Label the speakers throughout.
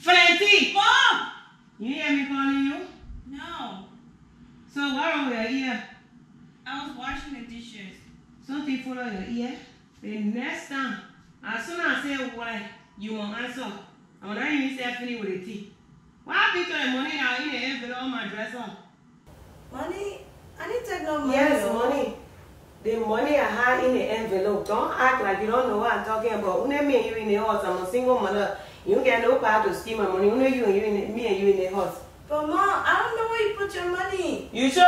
Speaker 1: Francie!
Speaker 2: Mom!
Speaker 1: You hear me calling you?
Speaker 2: No.
Speaker 1: So what wrong with your ear?
Speaker 2: I was washing the dishes.
Speaker 1: Something full of your ear? The next time, as soon as I say why, you won't answer. I will not even say finish with the tea. What happened to the money now in the envelope on my dresser?
Speaker 3: Money? I need to know money.
Speaker 1: The money I had in the envelope. Don't act like you don't know what I'm talking about. When me and you in the house, I'm a single mother. You get no power to steal my money. You know you and you in the, me and you in the house.
Speaker 3: But mom, I don't know where you put your money.
Speaker 1: You sure?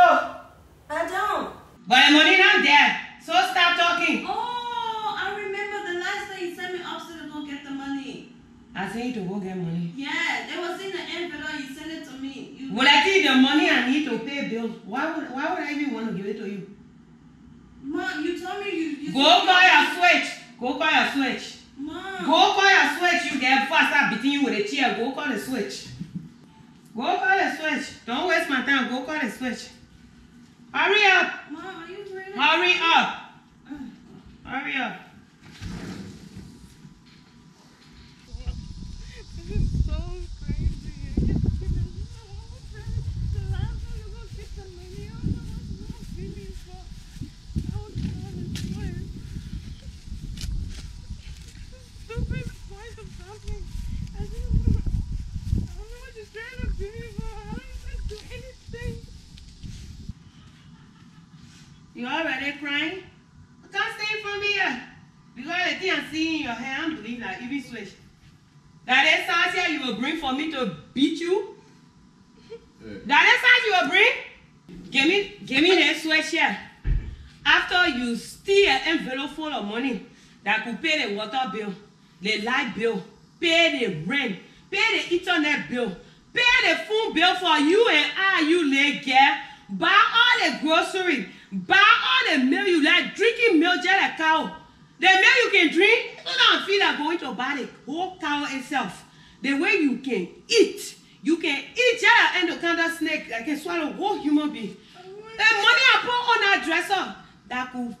Speaker 3: I don't.
Speaker 1: But the money not there. So stop talking.
Speaker 2: Oh, I remember the last day you sent me upstairs to go get the money.
Speaker 1: I sent you to go get money.
Speaker 2: Yeah, it was in the envelope. You sent it to me. You
Speaker 1: Will I take the money I need to pay bills? Why would why would I even want to give it to you?
Speaker 2: Mom, you told me you. you
Speaker 1: Go call a switch. Go call a switch.
Speaker 2: Mom.
Speaker 1: Go call a switch. You get fast. Start beating you with a chair. Go call a switch. Go call a switch. Don't waste my time. Go call a switch. Hurry up.
Speaker 2: Mom, are you really?
Speaker 1: Hurry up. Uh. Hurry up.
Speaker 4: You
Speaker 1: already crying? Can't stay from here. Because the thing I see in your hair, I don't believe that even switch. That is sauce here you will bring for me to beat you? That is sauce you will bring? Give me, give me the switch here. After you steal an envelope full of money that could pay the water bill, the light bill, pay the rent, pay the internet bill, pay the phone bill for you and I, you lay girl, buy all the grocery, buy all the milk you like, drinking milk just like cow. The milk you can drink, you don't feel like going to buy the whole cow itself. The way you can eat, you can eat just like endocardial snake, that can swallow whole human being. The money I put on that dresser that could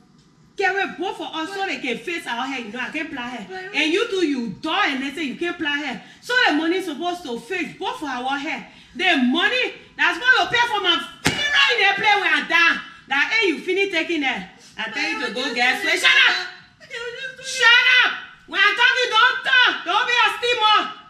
Speaker 1: carry both of us so they can face our hair. You know, I can't plait hair. And you two, you door and they say you can't plait hair. So the money is supposed to face both of our hair. The money that's going to pay for my funeral in the place where I die. That hey, you finish taking that. I tell you to go get sweat. Shut up! Shut up! When I talk, you don't talk. Don't be a steamer.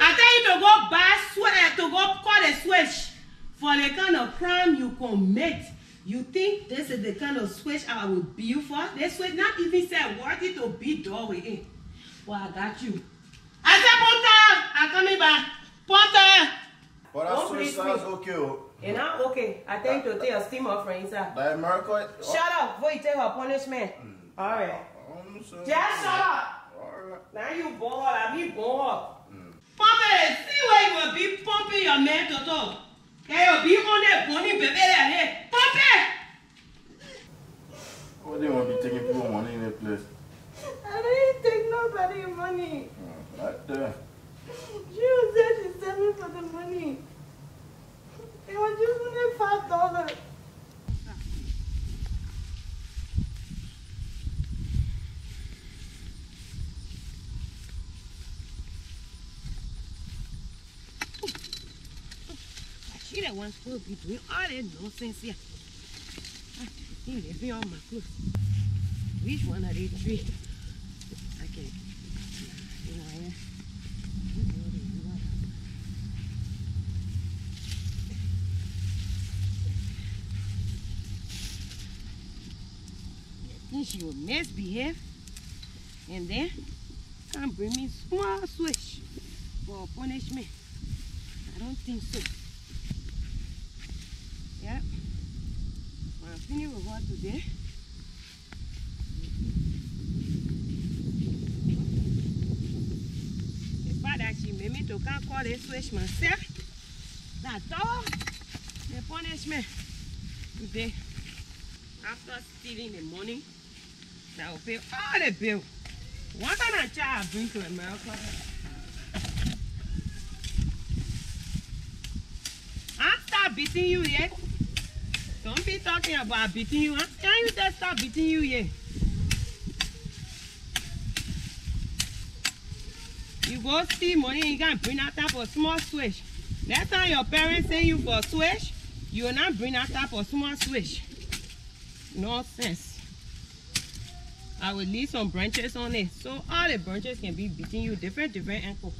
Speaker 1: I tell you to go buy sweat, to go call the switch for the kind of crime you commit. You think this is the kind of switch I will be you for? This switch not even said worthy to be door with it. Well, I got you. I said, Ponta, I'm coming back. Ponta.
Speaker 5: But that
Speaker 1: Don't
Speaker 5: switch
Speaker 1: please
Speaker 5: sounds
Speaker 1: me.
Speaker 5: okay. oh.
Speaker 1: And I'm okay. I tell you to take a steam off from inside.
Speaker 5: That America.
Speaker 1: Shut up before you take her punishment. Mm. All right.
Speaker 5: So-
Speaker 1: Just shut up.
Speaker 5: Alright.
Speaker 1: Now you ball, I be ball. Pump it. See where you will be pumping your man to talk. Okay, you'll be on that bunny baby there. Pump it.
Speaker 5: What they want to be taking people money in that place?
Speaker 3: I didn't take nobody money.
Speaker 5: Uh, Right there.
Speaker 3: She was there, she sent me for the money. It was just only five dollars.
Speaker 1: She the one supposed to be doing all that nonsense here. Ah, He left me all my clothes. Which one are they three? I can. She will misbehave and then come bring me small switch for punishment. I don't think so. Yep. When I finish with her today, the fact that she made me to come call this switch myself, that's all the punishment today. After stealing the money, That will be all the bill. What kind of child bring to America? I'm stop beating you yet. Don't be talking about beating you. Huh? Can you just stop beating you yet? You go steal money, you can bring that for small swish. Next time your parents send you for swish, you will not bring out that for small swish. Nonsense. I will need some branches on it. So all the branches can be beating you different, different angle.